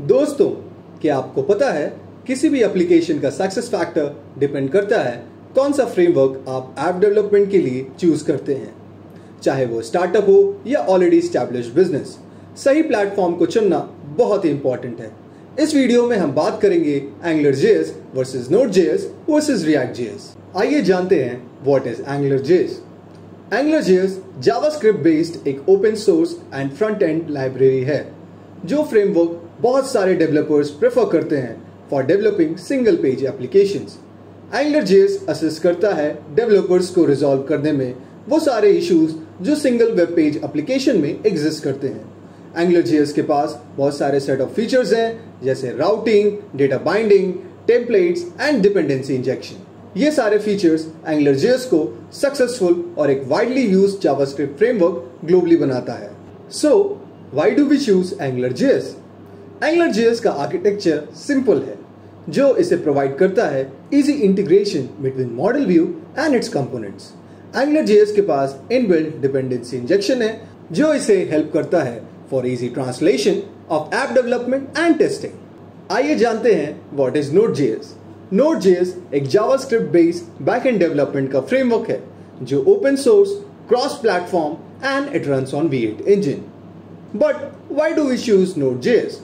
दोस्तों, क्या आपको पता है किसी भी एप्लीकेशन का सक्सेस फैक्टर डिपेंड करता है कौन सा फ्रेमवर्क आप ऐप डेवलपमेंट के लिए चूज़ करते हैं? चाहे वो स्टार्टअप हो या ऑलरेडी स्टैब्लिश बिज़नेस सही प्लेटफॉर्म को चुनना बहुत ही इंपॉर्टेंट है। इस वीडियो में हम बात करेंगे Angular JS versus Node JS versus React JS आइए जानते हैं what is Angular JS Angular JS JavaScript based एक open source and front end library है, जो फ्रेमवर्क बहुत सारे डेवलपर्स प्रेफर करते हैं for developing single page application Angular JS assist करता है डेवलपर्स को रिजॉल्व करने में वो सारे इश्यूज़ जो सिंगल वेब पेज एप्लीकेशन में एग्जिस्ट करते हैं. एंगलर जेएस के पास बहुत सारे सेट ऑफ़ फीचर्स हैं, जैसे routing data binding templates and dependency injection ये सारे फीचर्स एंगलर जेएस को सक्सेसफुल और एक widely use JavaScript framework globally बनाता है. So why do we choose Angular JS Angular JS का आर्किटेक्चर सिंपल है, जो इसे प्रोवाइड करता है easy integration between model view and its components Angular JS के पास इनबिल्ट डिपेंडेंसी इंजेक्शन है, जो इसे हेल्प करता है for easy translation of app development and testing आइए जानते हैं what is Node JS Node JS एक जावास्क्रिप्ट बेस्ड बैकएंड डेवलपमेंट का फ्रेमवर्क है, जो open source cross platform and it run on V8 engine but why do we choose Node JS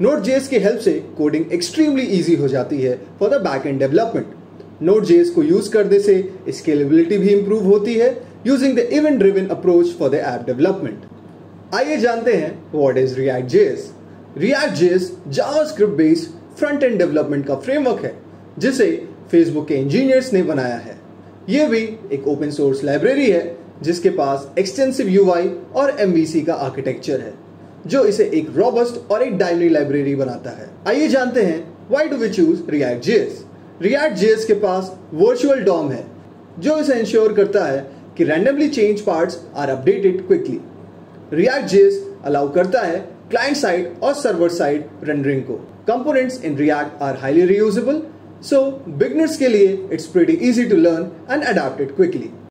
Node JS की help से coding extremely easy हो जाती है for the back end development Node JS को use करने से scalability भी improve होती है using the event driven approach for the app development आइए जानते हैं what is React JS React JS JavaScript based front end development का फ्रेमवर्क है, जिसे फेसबुक के इंजीनियर्स ने बनाया है। ये भी एक ओपन सोर्स लाइब्रेरी है, जिसके पास एक्सटेंसिव यूआई और एमवीसी का आर्किटेक्चर है। जो इसे एक रॉबस्ट और एक डायनरी लाइब्रेरी बनाता है। आइए जानते हैं why do we choose React JS React JS के पास वर्चुअल डॉम है, जो इसे इंश्योर करता है कि randomly change parts are updated quickly React JS allow करता है क्लाइंट साइड और सर्वर साइड रेंडरिंग को। Components in React are highly reusable so beginners के लिए it's pretty easy to learn and adapt it quickly